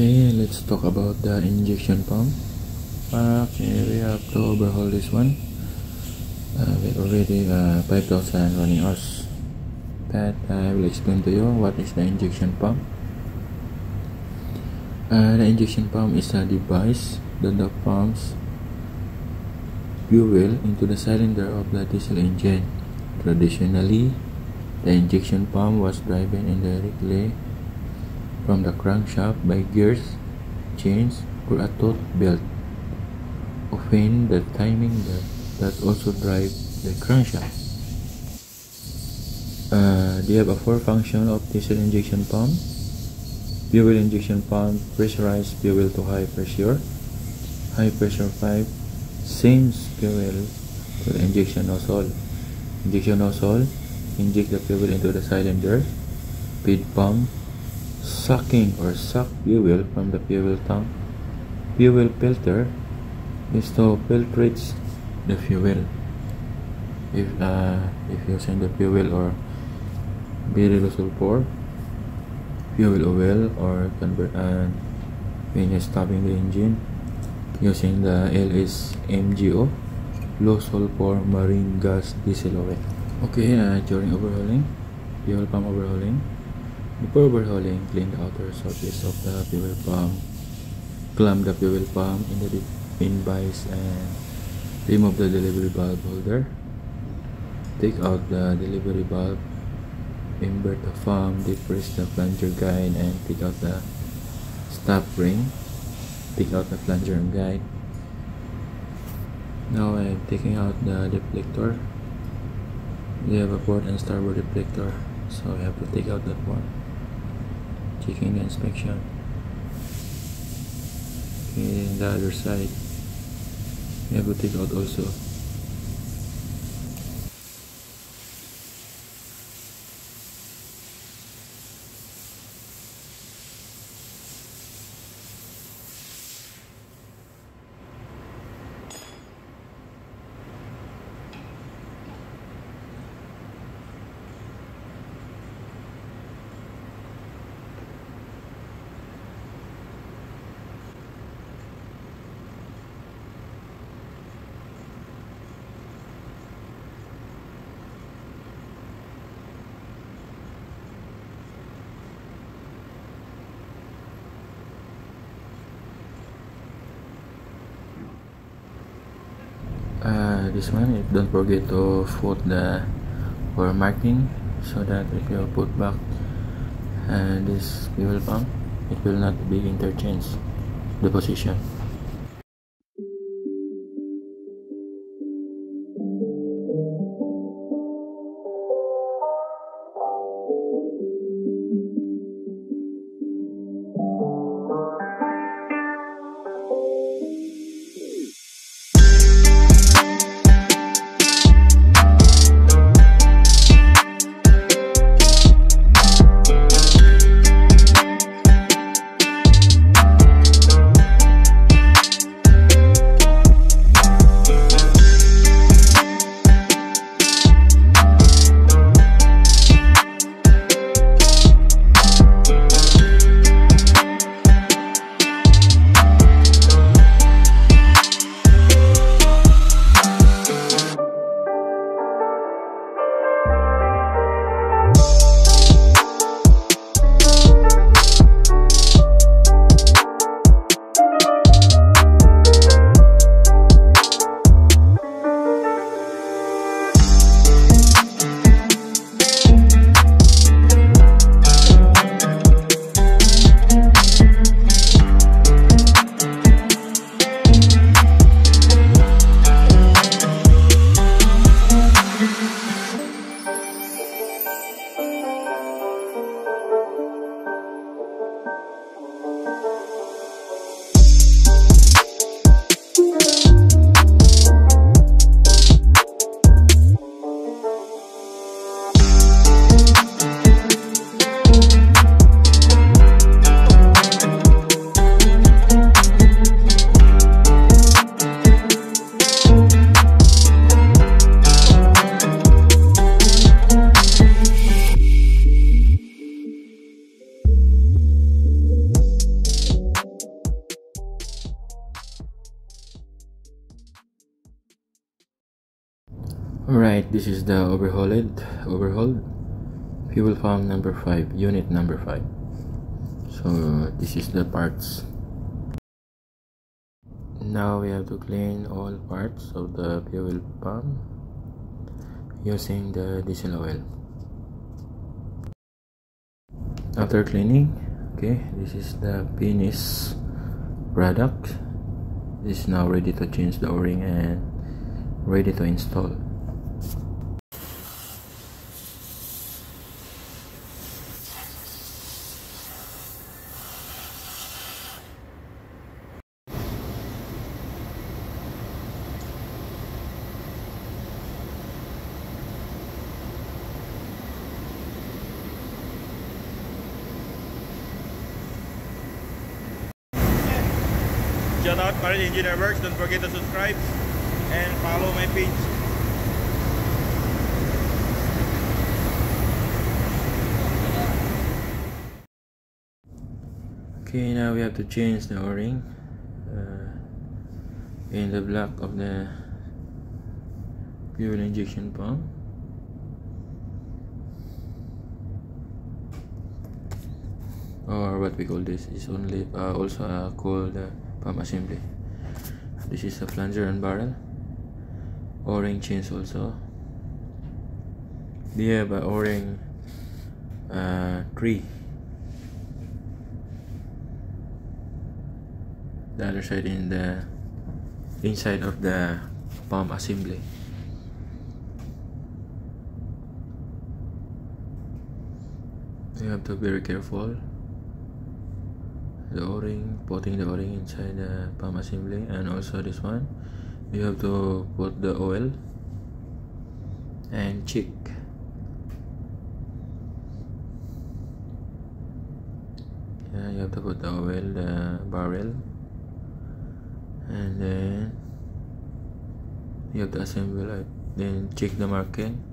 Okay, let's talk about the injection pump. Okay, we have to overhaul this one. Uh, we already uh, 5000 running hours. But I will explain to you what is the injection pump. Uh, the injection pump is a device that pumps fuel into the cylinder of the diesel engine. Traditionally, the injection pump was driven indirectly from the crankshaft by gears, chains, or a toothed belt. Often the timing belt that also drives the crankshaft. Uh, they have a four function of diesel injection pump. Fuel injection pump pressurized fuel to high pressure. High pressure pipe sends fuel to injection nozzle. Injection nozzle inject the fuel into the cylinder. Feed pump sucking or suck fuel from the fuel tank. Fuel filter is to filtrate the fuel. If uh, if using the fuel or low sulfur fuel oil or convert and when you're stopping the engine using the LS MGO low sulfur marine gas diesel oil. Okay, uh, during overhauling, fuel pump overhauling, before overhauling, clean the outer surface of the fuel pump, clamp the fuel pump in the in vise and remove the delivery valve holder. Take out the delivery valve, invert the pump, depress the plunger guide and take out the stop ring. Take out the plunger guide. Now I am taking out the deflector. We have a port and starboard deflector, so I have to take out that one checking the inspection. Okay the other side. We have to take out also uh, this one don't forget to put the for marking so that if you put back uh, this fuel pump. It will not be interchanged the position Alright, this is the overhauled overhauled fuel pump number 5, unit number 5. So this is the parts. Now we have to clean all parts of the fuel pump using the diesel oil. After cleaning, okay, this is the finish product. This is now ready to change the o-ring and ready to install. Marine Engineer Works. Don't forget to subscribe and follow my page. Okay, now we have to change the o-ring uh, in the block of the fuel injection pump. Or what we call this is only uh, also uh, called uh, pump assembly. This is a plunger and barrel. O-ring change also. We have O-ring uh, 3 the other side in the inside of the pump assembly you have to be very careful the o-ring putting the o-ring inside the pump assembly and also this one. You have to put the oil and check. Yeah you have to put the oil the barrel. And then you have to assemble it. Then check the marking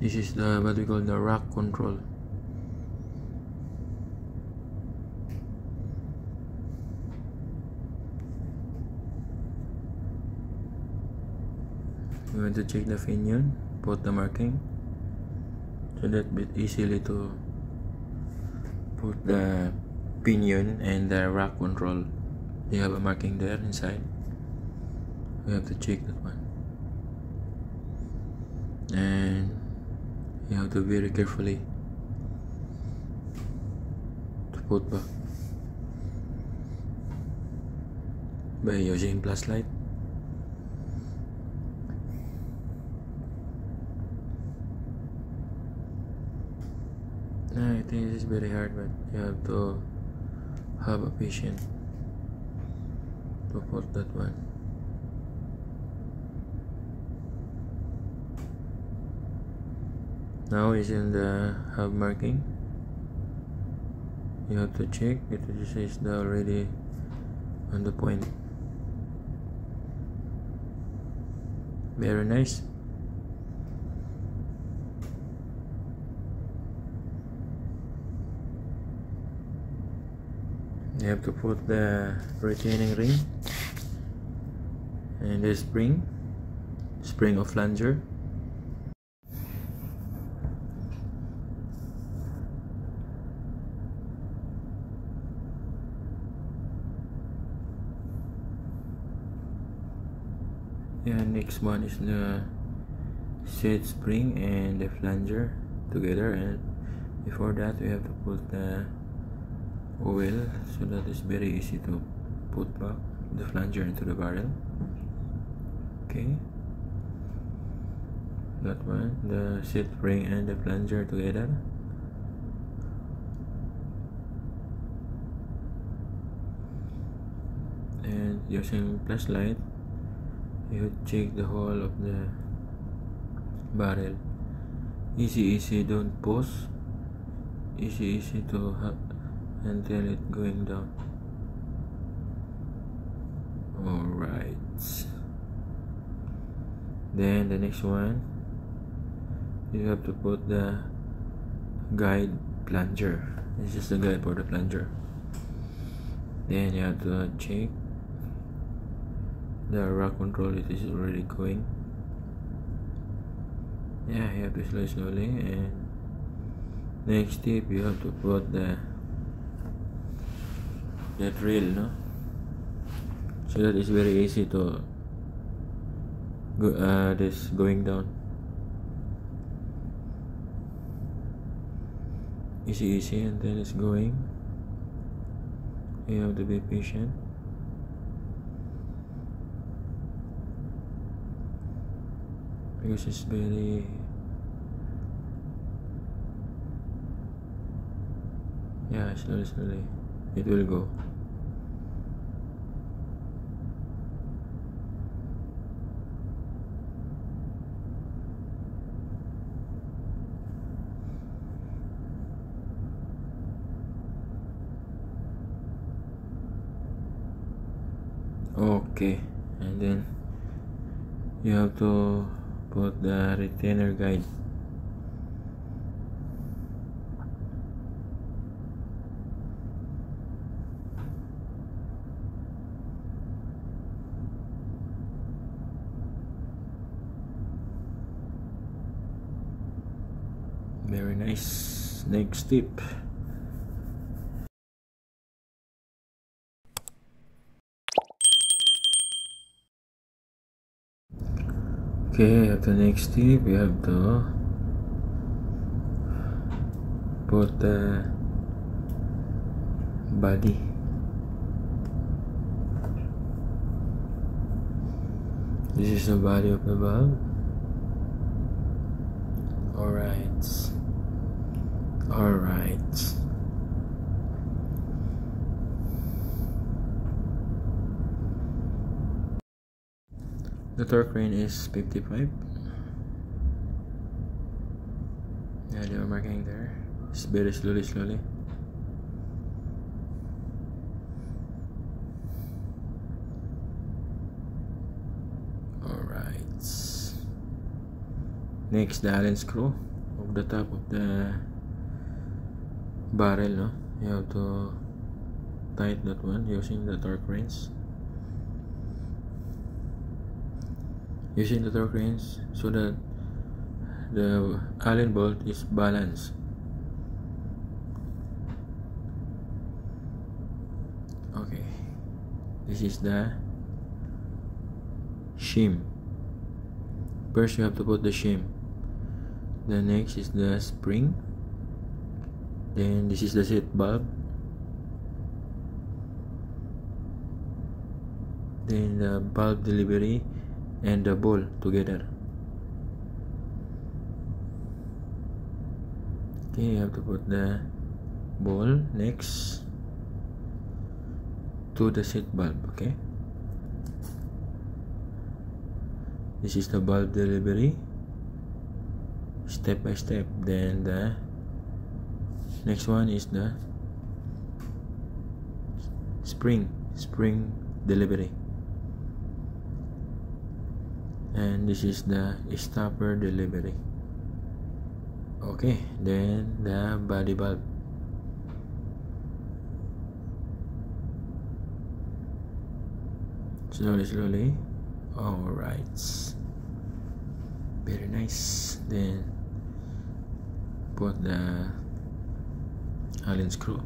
this is the what we call the rack control. You want to check the pinion put the marking so that bit easily to put the pinion and the rack control. They have a marking there inside? We have to check that one. And you have to very carefully to put back by using flashlight I think this is very hard but you have to have a patient to put that one now is in the hub marking. You have to check if it is already on the point. Very nice. You have to put the retaining ring and the spring spring of plunger next one is the set spring and the plunger together and before that we have to put the oil so that it's very easy to put back the plunger into the barrel. Okay. That one the set spring and the plunger together. And using flashlight you check the hole of the barrel. Easy easy don't pause easy easy to until it going down. All right then the next one you have to put the guide plunger. This is the guide for the plunger. Then you have to check the rack control it is already going. Yeah you have to slow slowly and next step you have to put the the drill no? So that is very easy to go uh, this going down. Easy easy? And then it's going. You have to be patient because it's very yeah slowly slowly it will go. Okay and then you have to the retainer guide. Very nice. Next step okay at the next step we have to put the body this is the body of the valve all right. All right the torque range is 55 yeah they are marking there. It's very slowly slowly. All right next the allen screw of the top of the barrel no? You have to tighten that one using the torque wrench using the torque wrench so that the Allen bolt is balanced. Okay, this is the shim. First, you have to put the shim. The next is the spring. Then this is the seat valve. Then the valve delivery and the ball together. Okay you have to put the ball next to the seat valve okay? This is the valve delivery. Step by step then the next one is the spring spring delivery and this is the stopper delivery. Okay then the body valve. Slowly slowly. All right. Very nice. Then put the allen screw